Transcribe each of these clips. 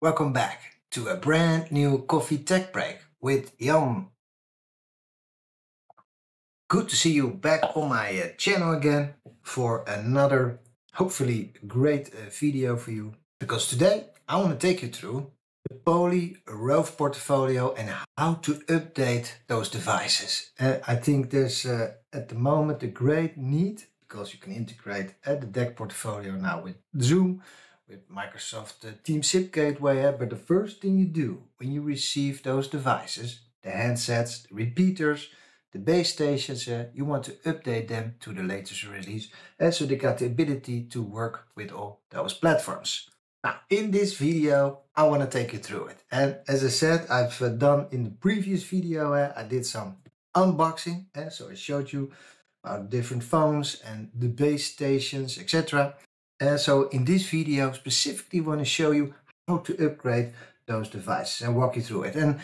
Welcome back to a brand new coffee tech break with Jan. Good to see you back on my uh, channel again for another hopefully great uh, video for you because today I want to take you through the Poly Rove portfolio and how to update those devices. Uh, I think there's uh, at the moment a great need because you can integrate uh, the DECT portfolio now with Zoom with Microsoft uh, Teams SIP Gateway. Uh, but the first thing you do when you receive those devices, the handsets, the repeaters, the base stations, uh, you want to update them to the latest release and so they got the ability to work with all those platforms. Now, in this video, I want to take you through it. And as I said, I've uh, done in the previous video, I did some unboxing. So I showed you about different phones and the base stations, etc. Uh, so in this video, specifically want to show you how to upgrade those devices and walk you through it. And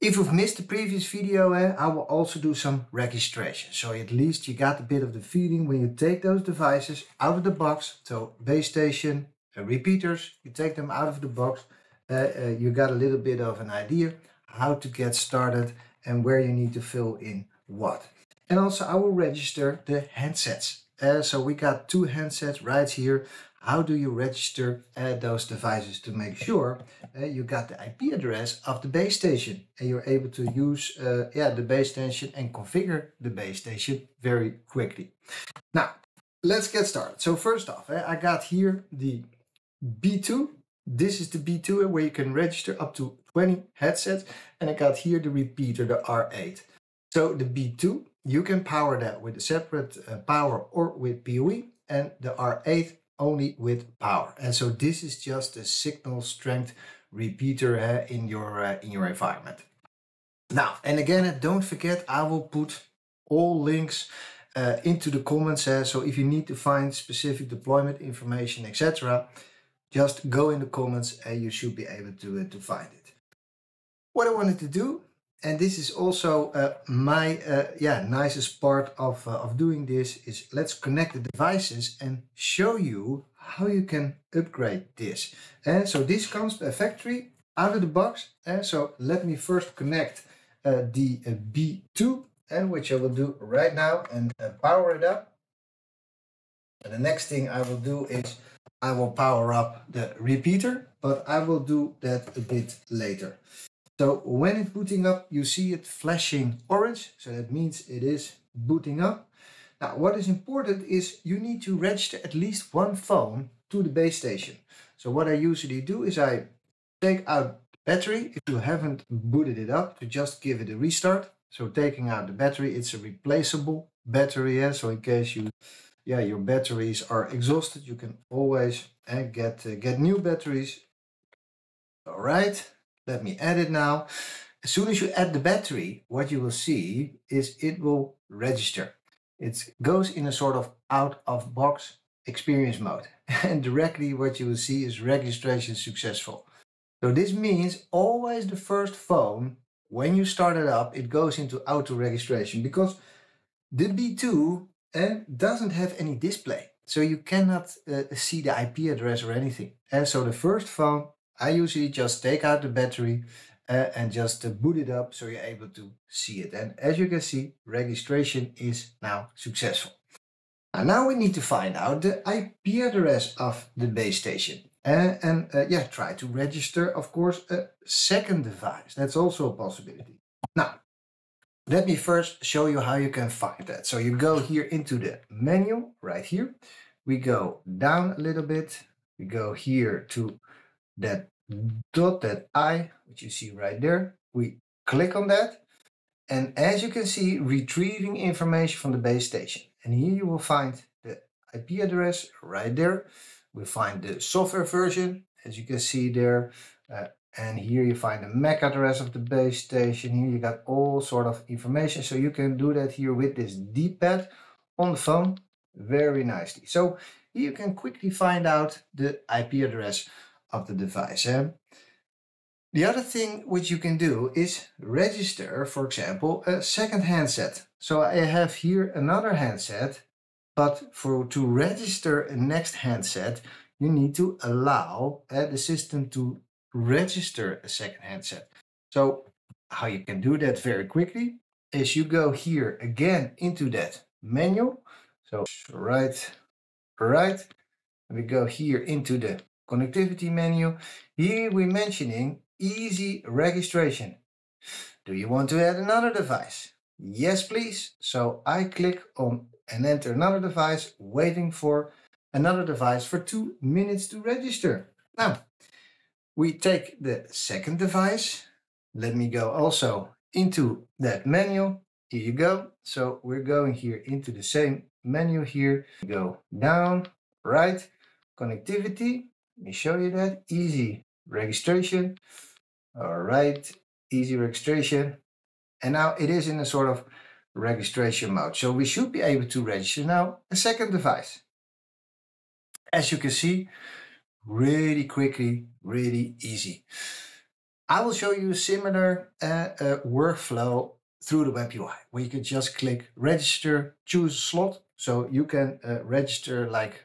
if you've missed the previous video, uh, I will also do some registration. So at least you got a bit of the feeling when you take those devices out of the box. So base station, uh, repeaters, you take them out of the box. Uh, uh, you got a little bit of an idea how to get started and where you need to fill in what. And also I will register the handsets. Uh, so we got two handsets right here. How do you register uh, those devices to make sure uh, you got the IP address of the base station and you're able to use uh, yeah, the base station and configure the base station very quickly. Now, let's get started. So first off, uh, I got here the B2. This is the B2 where you can register up to 20 headsets. And I got here the repeater, the R8. So the B2 you can power that with a separate uh, power or with PoE and the R8 only with power. And so this is just a signal strength repeater uh, in your uh, in your environment. Now, and again, uh, don't forget, I will put all links uh, into the comments. Uh, so if you need to find specific deployment information, etc., just go in the comments and you should be able to, to find it. What I wanted to do and this is also uh, my uh, yeah nicest part of, uh, of doing this is let's connect the devices and show you how you can upgrade this. And so this comes a factory out of the box. And so let me first connect uh, the uh, B2 and which I will do right now and uh, power it up. And the next thing I will do is I will power up the repeater, but I will do that a bit later. So when it's booting up, you see it flashing orange. So that means it is booting up. Now, what is important is you need to register at least one phone to the base station. So what I usually do is I take out battery if you haven't booted it up to just give it a restart. So taking out the battery, it's a replaceable battery. Yeah? So in case you, yeah, your batteries are exhausted, you can always uh, get uh, get new batteries. All right. Let me add it now. As soon as you add the battery, what you will see is it will register. It goes in a sort of out of box experience mode. And directly what you will see is registration successful. So this means always the first phone, when you start it up, it goes into auto registration because the B2 uh, doesn't have any display. So you cannot uh, see the IP address or anything. And so the first phone I usually just take out the battery uh, and just uh, boot it up so you're able to see it. And as you can see, registration is now successful. And now we need to find out the IP address of the base station. Uh, and uh, yeah, try to register, of course, a second device. That's also a possibility. Now, let me first show you how you can find that. So you go here into the menu right here. We go down a little bit. We go here to that dot, that I, which you see right there. We click on that. And as you can see, retrieving information from the base station. And here you will find the IP address right there. We find the software version, as you can see there. Uh, and here you find the MAC address of the base station. Here you got all sort of information. So you can do that here with this D-pad on the phone very nicely. So you can quickly find out the IP address of the device. Eh? The other thing which you can do is register, for example, a second handset. So I have here another handset, but for to register a next handset, you need to allow uh, the system to register a second handset. So how you can do that very quickly is you go here again into that menu. So right, right. We go here into the connectivity menu. Here we're mentioning easy registration. Do you want to add another device? Yes, please. So I click on and enter another device, waiting for another device for two minutes to register. Now, we take the second device. Let me go also into that menu. Here you go. So we're going here into the same menu here. Go down, right, connectivity. Let me show you that. Easy registration. All right, easy registration. And now it is in a sort of registration mode. So we should be able to register now a second device. As you can see, really quickly, really easy. I will show you a similar uh, uh, workflow through the web UI where you can just click register, choose slot. So you can uh, register like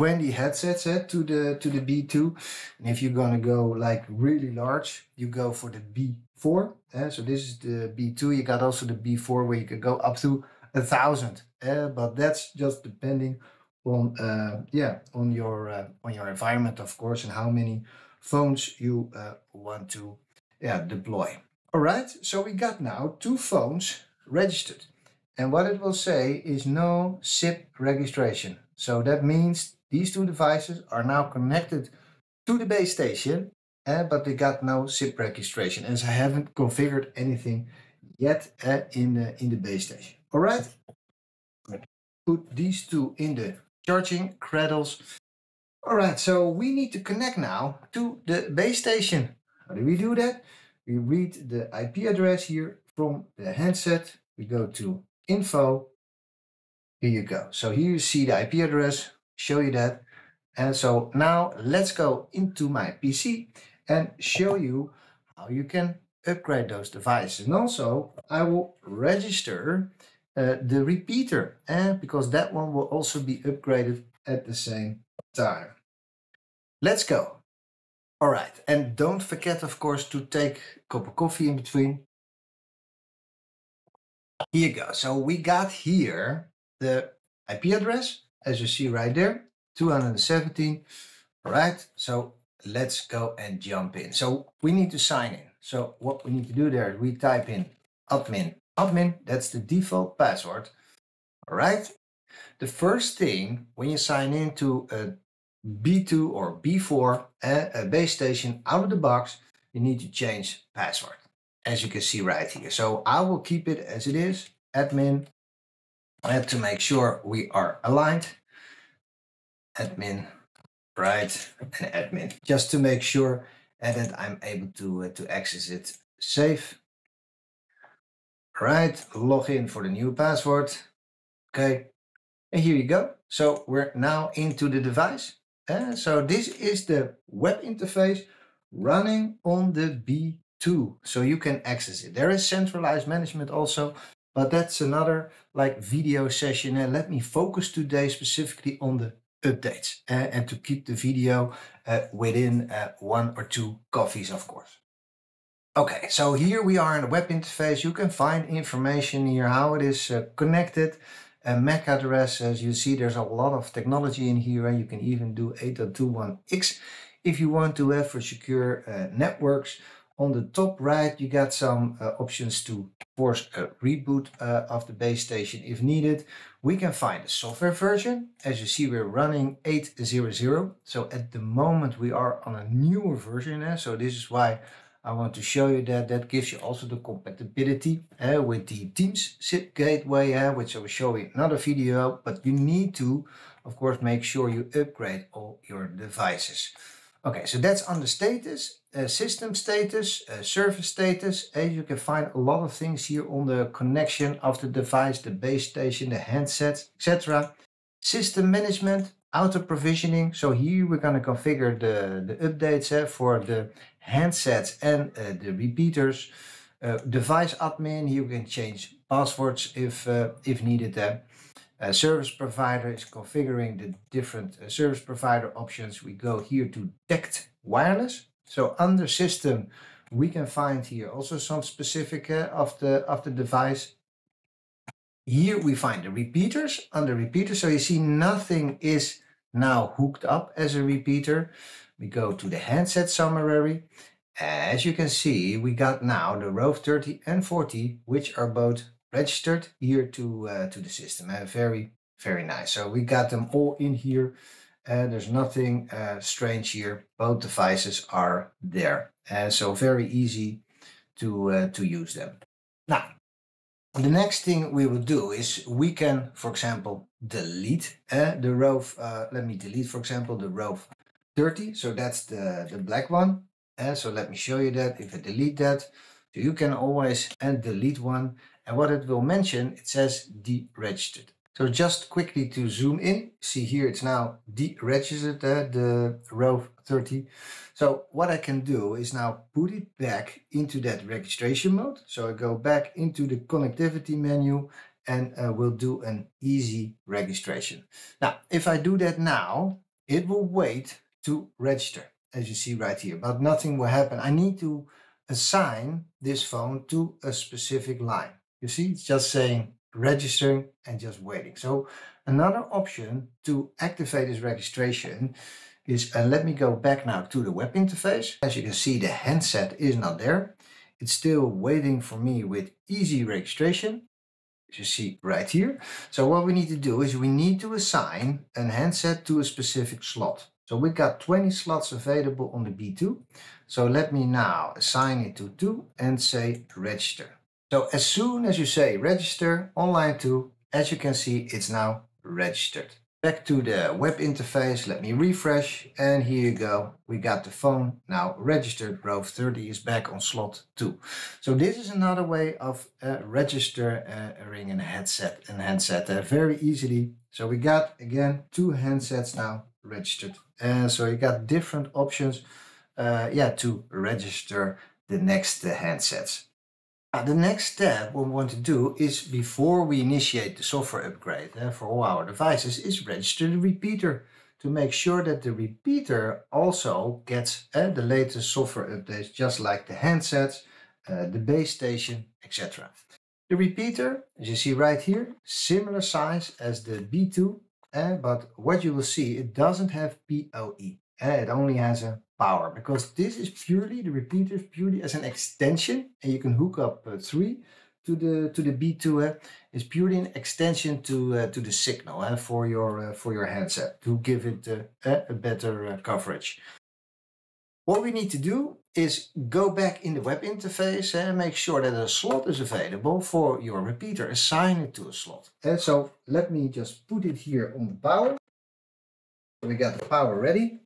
20 headsets uh, to the to the B2. And if you're gonna go like really large, you go for the B4. Uh, so this is the B2. You got also the B4 where you can go up to a thousand. Uh, but that's just depending on uh, yeah on your uh, on your environment of course and how many phones you uh, want to yeah deploy all right so we got now two phones registered and what it will say is no SIP registration so that means these two devices are now connected to the base station uh, but they got no SIP registration as I haven't configured anything yet uh, in the in the base station all right put these two in the charging cradles. All right, so we need to connect now to the base station. How do we do that? We read the IP address here from the handset. We go to info. Here you go. So here you see the IP address, show you that. And so now let's go into my PC and show you how you can upgrade those devices. And also I will register uh, the repeater and eh, because that one will also be upgraded at the same time. Let's go. All right, and don't forget, of course, to take a cup of coffee in between. Here you go. So we got here the IP address, as you see right there, 217. All right, so let's go and jump in. So we need to sign in. So what we need to do there is we type in admin admin, that's the default password. All right. The first thing when you sign into a B2 or B4 eh, a base station out of the box, you need to change password as you can see right here. So I will keep it as it is, admin. I have to make sure we are aligned. Admin, right, and admin, just to make sure that I'm able to, uh, to access it safe Right, log in for the new password. Okay, and here you go. So we're now into the device. Uh, so this is the web interface running on the B2. So you can access it. There is centralized management also, but that's another like video session. And let me focus today specifically on the updates uh, and to keep the video uh, within uh, one or two coffees, of course. Okay, so here we are in the web interface. You can find information here, how it is connected, a MAC address. As you see, there's a lot of technology in here and you can even do 802.1x if you want to have for secure networks. On the top right, you got some uh, options to force a reboot uh, of the base station if needed. We can find the software version. As you see, we're running 8.0.0. So at the moment, we are on a newer version. Eh? So this is why I want to show you that that gives you also the compatibility uh, with the Teams SIP gateway, uh, which I will show you in another video, but you need to, of course, make sure you upgrade all your devices. Okay, so that's the status, uh, system status, uh, service status. As you can find a lot of things here on the connection of the device, the base station, the handset, etc. System management, auto provisioning. So here we're going to configure the, the updates uh, for the handsets and uh, the repeaters. Uh, device admin, here you can change passwords if, uh, if needed. Uh, service provider is configuring the different uh, service provider options. We go here to DECT wireless. So under system, we can find here also some specific uh, of the of the device. Here we find the repeaters under repeaters. So you see nothing is now hooked up as a repeater. We go to the handset summary. As you can see, we got now the Rove 30 and 40, which are both registered here to uh, to the system. Uh, very, very nice. So we got them all in here. Uh, there's nothing uh, strange here. Both devices are there. Uh, so very easy to, uh, to use them. Now, the next thing we will do is we can, for example, delete uh, the Rove. Let me delete, for example, the Rove 30. So that's the, the black one. And so let me show you that. If I delete that, so you can always and delete one. And what it will mention, it says deregistered. So just quickly to zoom in, see here it's now deregistered, uh, the Rove 30. So what I can do is now put it back into that registration mode. So I go back into the connectivity menu and uh, we'll do an easy registration. Now, if I do that now, it will wait to register, as you see right here, but nothing will happen. I need to assign this phone to a specific line. You see, it's just saying registering and just waiting. So another option to activate this registration is, uh, let me go back now to the web interface. As you can see, the handset is not there. It's still waiting for me with easy registration. As you see right here. So what we need to do is we need to assign a handset to a specific slot. So we got 20 slots available on the B2. So let me now assign it to 2 and say register. So as soon as you say register online to, as you can see, it's now registered. Back to the web interface, let me refresh and here you go. We got the phone now registered. Rove 30 is back on slot 2. So this is another way of uh, registering uh, a headset and handset uh, very easily. So we got again two handsets now registered. And so you got different options uh, yeah, to register the next uh, handsets. Uh, the next step what we want to do is before we initiate the software upgrade uh, for all our devices is register the repeater to make sure that the repeater also gets uh, the latest software updates just like the handsets, uh, the base station, etc. The repeater, as you see right here, similar size as the B2, uh, but what you will see, it doesn't have PoE. Uh, it only has a power because this is purely the repeater is purely as an extension and you can hook up uh, three to the to the B2 uh, is purely an extension to uh, to the signal uh, for your uh, for your handset to give it uh, a better uh, coverage. What we need to do is go back in the web interface and make sure that a slot is available for your repeater. Assign it to a slot. And so let me just put it here on the power. We got the power ready.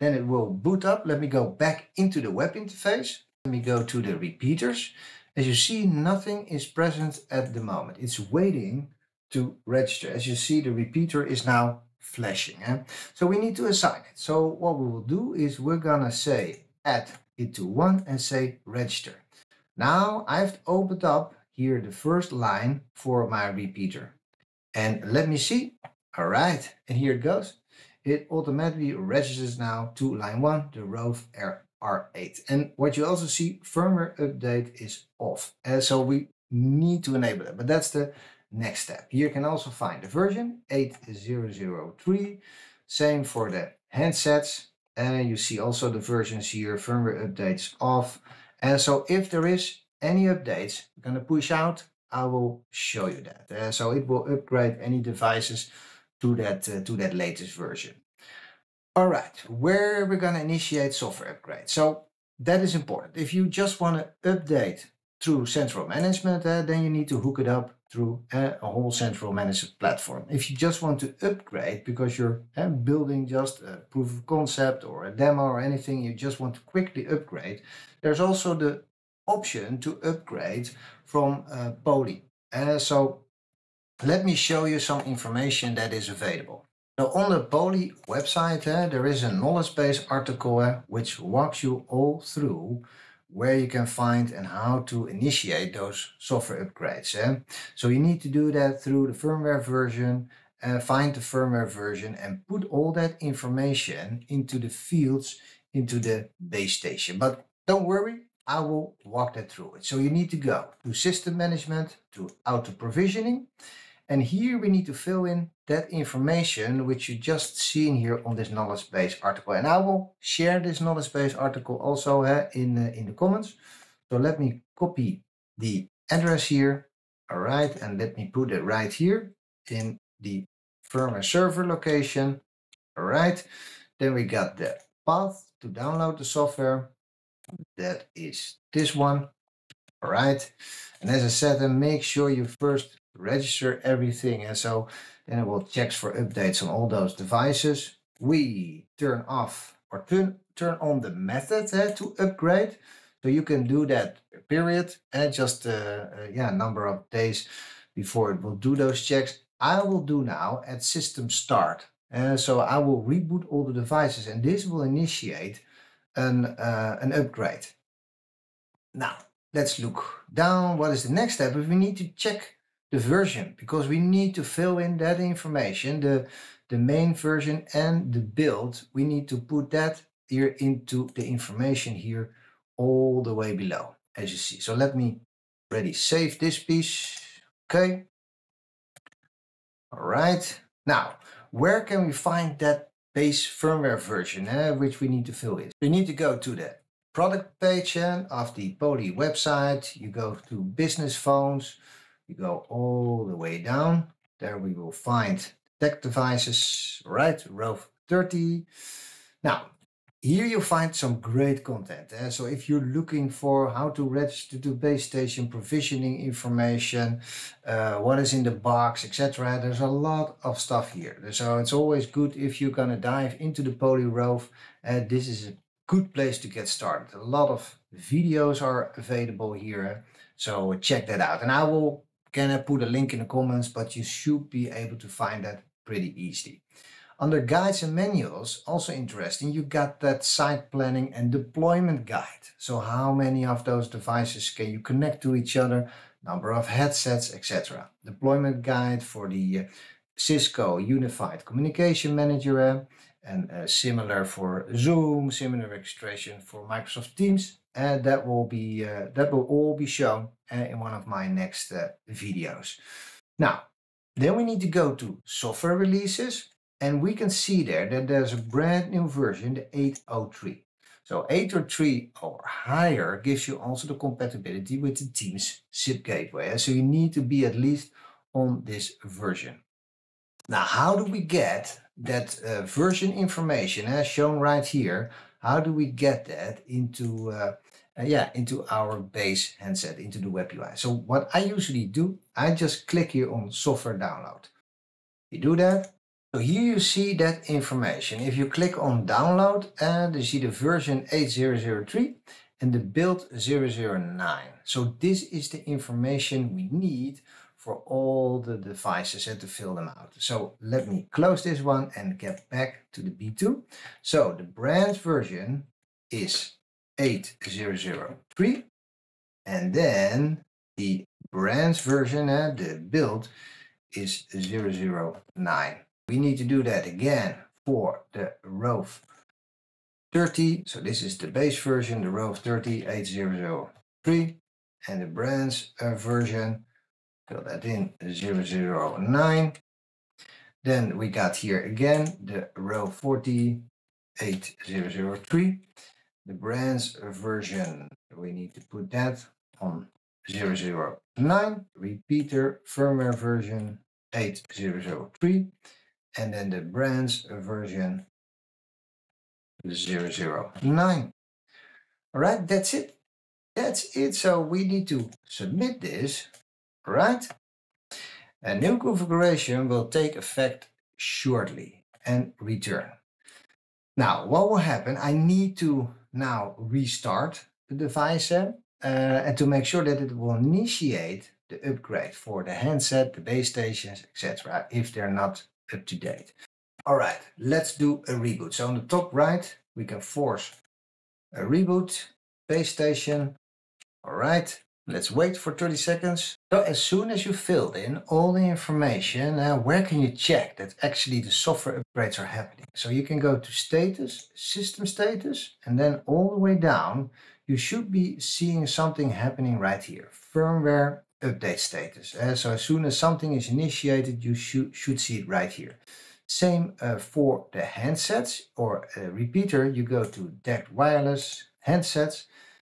Then it will boot up. Let me go back into the web interface. Let me go to the repeaters. As you see, nothing is present at the moment. It's waiting to register. As you see, the repeater is now flashing. Eh? So we need to assign it. So what we will do is we're gonna say add it to one and say register. Now I've opened up here the first line for my repeater. And let me see. All right, and here it goes it automatically registers now to line 1, the Rove R8. And what you also see, firmware update is off. And so we need to enable it, but that's the next step. Here you can also find the version 8003. Same for the handsets. And you see also the versions here, firmware updates off. And so if there is any updates we're going to push out, I will show you that. Uh, so it will upgrade any devices to that, uh, to that latest version. All right, where we're going to initiate software upgrade. So that is important. If you just want to update through central management, uh, then you need to hook it up through uh, a whole central management platform. If you just want to upgrade because you're uh, building just a proof of concept or a demo or anything, you just want to quickly upgrade, there's also the option to upgrade from uh, Poly. Uh, so let me show you some information that is available. Now on the Poly website, uh, there is a knowledge base article uh, which walks you all through where you can find and how to initiate those software upgrades. Uh. So you need to do that through the firmware version, find the firmware version and put all that information into the fields into the base station. But don't worry, I will walk that through it. So you need to go to system management, to auto provisioning. And here we need to fill in that information which you just seen here on this knowledge base article. And I will share this knowledge base article also uh, in, uh, in the comments. So let me copy the address here. All right, and let me put it right here in the firmware server location. All right, then we got the path to download the software. That is this one. All right, and as I said, then make sure you first register everything. And so then it will check for updates on all those devices. We turn off or turn, turn on the method uh, to upgrade. So you can do that period and just uh, uh, yeah number of days before it will do those checks. I will do now at system start. Uh, so I will reboot all the devices and this will initiate an, uh, an upgrade. Now, let's look down. What is the next step? If we need to check the version because we need to fill in that information, the, the main version and the build. We need to put that here into the information here all the way below, as you see. So let me ready save this piece. Okay. All right. Now, where can we find that base firmware version, eh, which we need to fill in? We need to go to the product page eh, of the Poly website. You go to business phones. You go all the way down. There we will find DECT devices, right? Rove 30. Now, here you find some great content. Eh? So if you're looking for how to register to base station, provisioning information, uh, what is in the box, etc. There's a lot of stuff here. So it's always good if you're gonna dive into the PolyRove. Uh, this is a good place to get started. A lot of videos are available here. So check that out. And I will can put a link in the comments, but you should be able to find that pretty easily. Under guides and manuals, also interesting, you got that site planning and deployment guide. So how many of those devices can you connect to each other, number of headsets, etc. Deployment guide for the uh, Cisco Unified Communication Manager uh, and uh, similar for Zoom, similar registration for Microsoft Teams. And that will be uh, that will all be shown uh, in one of my next uh, videos. Now, then we need to go to software releases and we can see there that there's a brand new version, the 803. So 803 or higher gives you also the compatibility with the Teams SIP gateway. So you need to be at least on this version. Now, how do we get that uh, version information as shown right here? How do we get that into uh, uh, yeah, into our base handset, into the web UI. So what I usually do, I just click here on software download. You do that, so here you see that information. If you click on download and you see the version 8003 and the build 009. So this is the information we need for all the devices and to fill them out. So let me close this one and get back to the B2. So the brand version is 8003 and then the branch version, uh, the build is 009. We need to do that again for the Rove 30. So this is the base version, the Rove 30 8003. And the branch uh, version, fill that in 009. Then we got here again the Rove 40 8003. The brands version, we need to put that on 009. Repeater firmware version 8003 and then the brands version 009. All right, that's it. That's it. So we need to submit this, right? A new configuration will take effect shortly and return. Now, what will happen? I need to now restart the device uh, and to make sure that it will initiate the upgrade for the handset, the base stations, etc. if they're not up to date. All right, let's do a reboot. So on the top right, we can force a reboot, base station. All right, Let's wait for 30 seconds. So as soon as you filled in all the information, uh, where can you check that actually the software upgrades are happening? So you can go to status, system status, and then all the way down, you should be seeing something happening right here. Firmware update status. Uh, so as soon as something is initiated, you should, should see it right here. Same uh, for the handsets or repeater. You go to DECT wireless handsets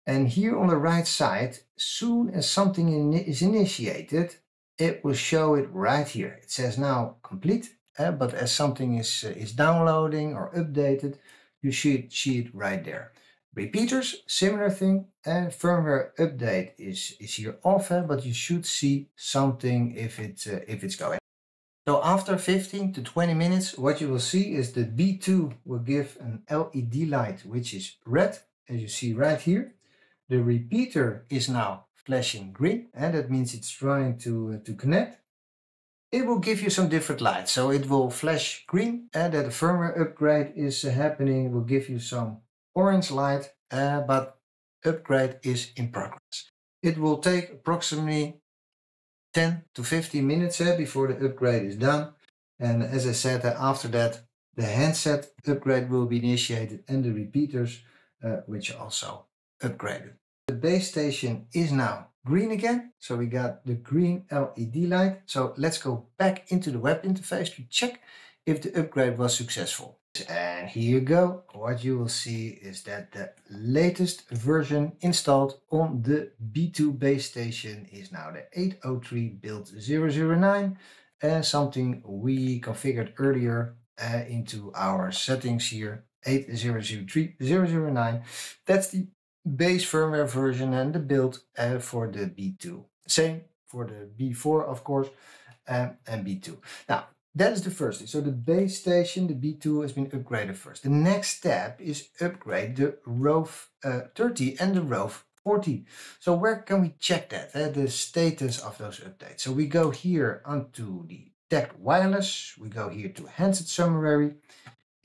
and here on the right side, soon as something in is initiated, it will show it right here. It says now complete, uh, but as something is, uh, is downloading or updated, you should see it right there. Repeaters, similar thing, and firmware update is, is here off, uh, but you should see something if, it, uh, if it's going. So after 15 to 20 minutes, what you will see is that B2 will give an LED light, which is red, as you see right here. The repeater is now flashing green and that means it's trying to, uh, to connect. It will give you some different lights. So it will flash green and that the firmware upgrade is uh, happening. It will give you some orange light, uh, but upgrade is in progress. It will take approximately 10 to 15 minutes uh, before the upgrade is done. And as I said, uh, after that, the handset upgrade will be initiated and the repeaters, uh, which also upgraded. The base station is now green again. So we got the green LED light. So let's go back into the web interface to check if the upgrade was successful. And here you go. What you will see is that the latest version installed on the B2 base station is now the 803 build 009 and something we configured earlier uh, into our settings here 8003 009. That's the base firmware version and the build uh, for the B2. Same for the B4, of course, um, and B2. Now, that is the first thing. So the base station, the B2, has been upgraded first. The next step is upgrade the Rove uh, 30 and the Rove 40. So where can we check that, uh, the status of those updates? So we go here onto the DECT wireless, we go here to handset summary,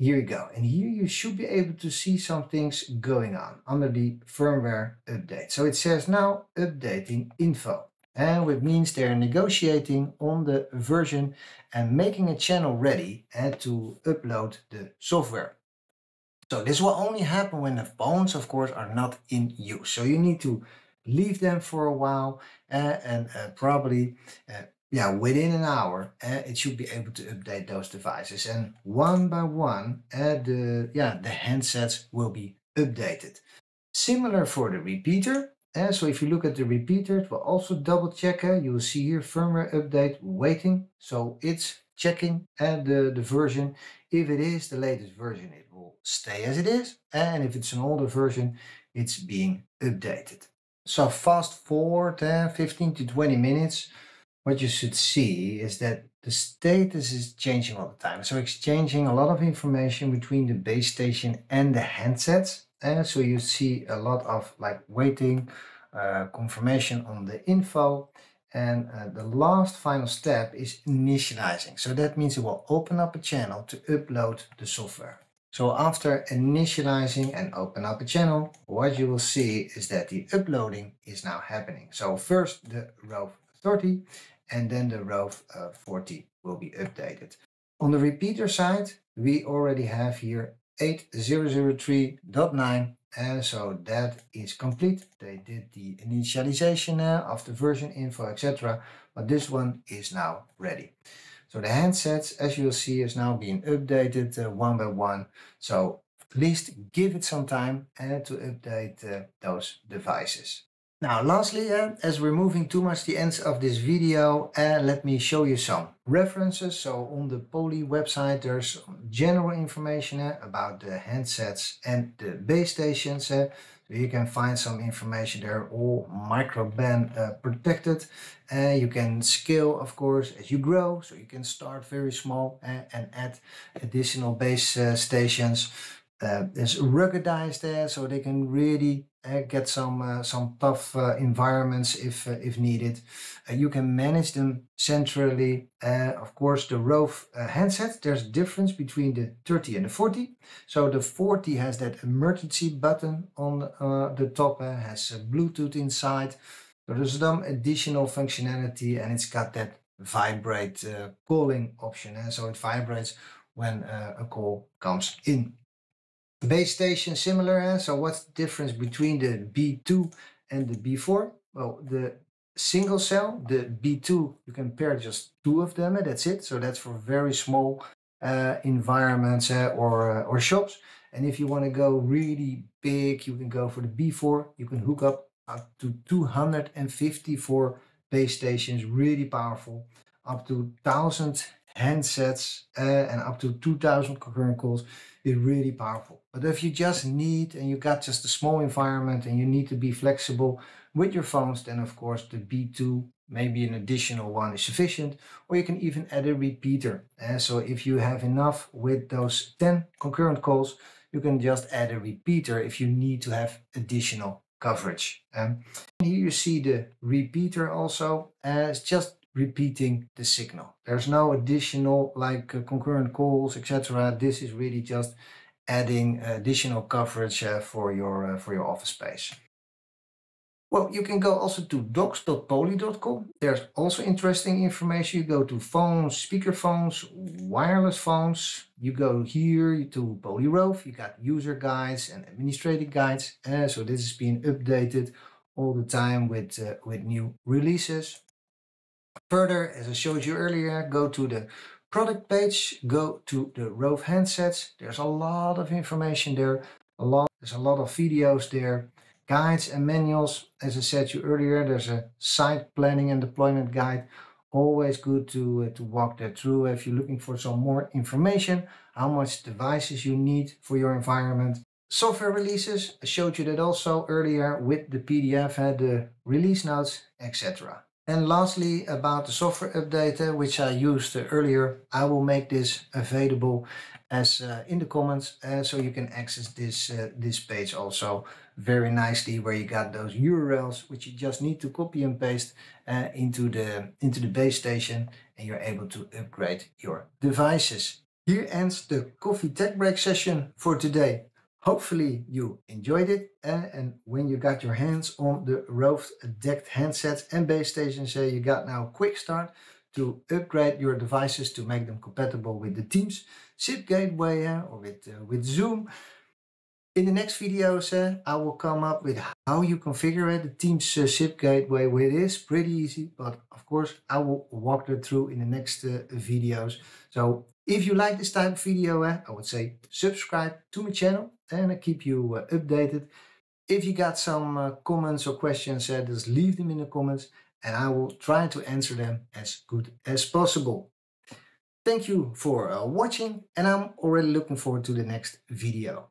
here you go. And here you should be able to see some things going on under the firmware update. So it says now updating info. And it means they're negotiating on the version and making a channel ready and to upload the software. So this will only happen when the phones, of course, are not in use. So you need to leave them for a while uh, and uh, probably uh, yeah, within an hour, uh, it should be able to update those devices. And one by one, uh, the, yeah, the handsets will be updated. Similar for the repeater. Uh, so if you look at the repeater, it will also double check. Uh, you will see here firmware update waiting. So it's checking uh, the, the version. If it is the latest version, it will stay as it is. And if it's an older version, it's being updated. So fast forward uh, 15 to 20 minutes what you should see is that the status is changing all the time. So exchanging a lot of information between the base station and the handsets. And so you see a lot of like waiting, uh, confirmation on the info. And uh, the last final step is initializing. So that means it will open up a channel to upload the software. So after initializing and open up a channel, what you will see is that the uploading is now happening. So first the Rove 30 and then the Rove uh, 40 will be updated. On the repeater side, we already have here 8003.9 and so that is complete. They did the initialization uh, of the version info, etc. But this one is now ready. So the handsets, as you'll see, is now being updated uh, one by one. So at least give it some time uh, to update uh, those devices. Now, lastly, uh, as we're moving too much the ends of this video, uh, let me show you some references. So on the Poly website, there's general information uh, about the handsets and the base stations. So you can find some information there, all microband protected. You can scale, of course, as you grow. So you can start very small and add additional base stations. Uh, it's ruggedized there so they can really Eh, get some uh, some tough uh, environments if if needed. You can manage them centrally. of course, the Rove handset, there's a difference between the 30 and the 40. So the 40 has that emergency button on the top, has Bluetooth inside. There's some additional functionality and it's got that vibrate calling option. And so it vibrates when a call comes in. Base station similar. Eh? So what's the difference between the B2 and the B4? Well, the single cell, the B2, you can pair just two of them and that's it. So that's for very small uh, environments uh, or, uh, or shops. And if you want to go really big, you can go for the B4. You can hook up up to 254 base stations, really powerful, up to 1000 handsets uh, and up to 2000 concurrent calls is really powerful. But if you just need and you got just a small environment and you need to be flexible with your phones, then of course the B2, maybe an additional one is sufficient, or you can even add a repeater. Uh, so if you have enough with those 10 concurrent calls, you can just add a repeater if you need to have additional coverage. Um, here you see the repeater also as just repeating the signal. There's no additional like uh, concurrent calls, etc. This is really just adding additional coverage uh, for your uh, for your office space. Well, you can go also to docs.poly.com. There's also interesting information. You go to phones, speaker phones, wireless phones. You go here to PolyRove. You got user guides and administrative guides. Uh, so this is being updated all the time with, uh, with new releases. Further, as I showed you earlier, go to the product page, go to the Rove handsets. There's a lot of information there. A lot, there's a lot of videos there guides and manuals. As I said to you earlier, there's a site planning and deployment guide. Always good to, uh, to walk that through if you're looking for some more information, how much devices you need for your environment. Software releases, I showed you that also earlier with the PDF, uh, the release notes, etc. And lastly, about the software update, which I used earlier, I will make this available as uh, in the comments uh, so you can access this uh, this page also very nicely where you got those URLs which you just need to copy and paste into the into the base station and you're able to upgrade your devices. Here ends the coffee tech break session for today. Hopefully you enjoyed it uh, and when you got your hands on the Rove DECT handsets and base stations uh, you got now a quick start to upgrade your devices to make them compatible with the Teams SIP gateway uh, or with, with Zoom. In the next videos, I will come up with how you configure the Teams SIP gateway. It is pretty easy, but of course, I will walk that through in the next videos. So if you like this type of video, I would say subscribe to my channel and I keep you uh, updated. If you got some uh, comments or questions, just leave them in the comments and I will try to answer them as good as possible. Thank you for watching and I'm already looking forward to the next video.